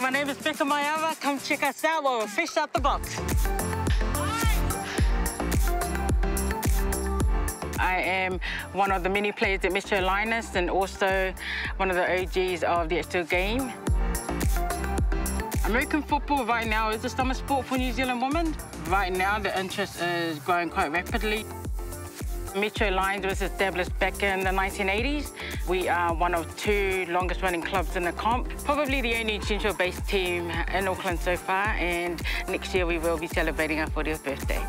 My name is Becca Mayava. Come check us out while we're fresh out the box. I am one of the many players at Metro Lioness and also one of the OGs of the actual game. American football right now is the summer sport for New Zealand women. Right now, the interest is growing quite rapidly. Metro Lioness was established back in the 1980s. We are one of two longest running clubs in the comp. Probably the only Central-based team in Auckland so far, and next year we will be celebrating our 40th birthday.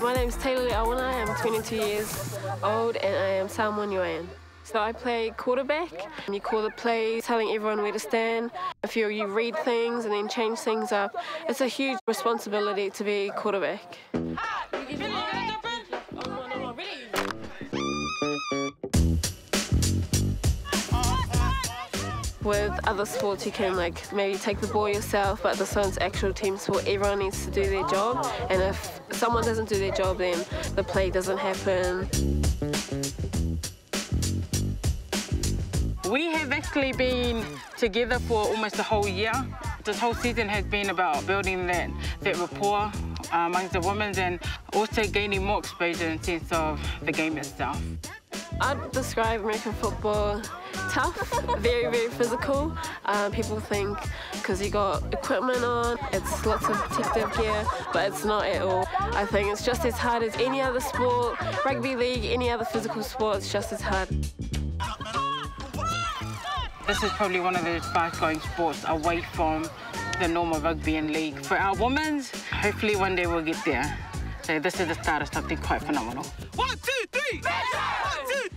My name is Taylor Awana. I am 22 years old and I am Samoan Niuean. So I play quarterback. And you call the plays, telling everyone where to stand. If you, you read things and then change things up, it's a huge responsibility to be quarterback. With other sports, you can like maybe take the ball yourself, but this one's actual team sport. Everyone needs to do their job, and if someone doesn't do their job, then the play doesn't happen. We have actually been together for almost a whole year. This whole season has been about building that, that rapport uh, amongst the women and also gaining more exposure in sense of the game itself. I'd describe American football tough, very, very physical. Um, people think because you got equipment on, it's lots of protective gear, but it's not at all. I think it's just as hard as any other sport, rugby league, any other physical sport, it's just as hard. This is probably one of the fast-going sports away from the normal rugby and league. For our women's, hopefully one day we'll get there. So this is the start of something quite phenomenal. One, two, three! Measure! One, two,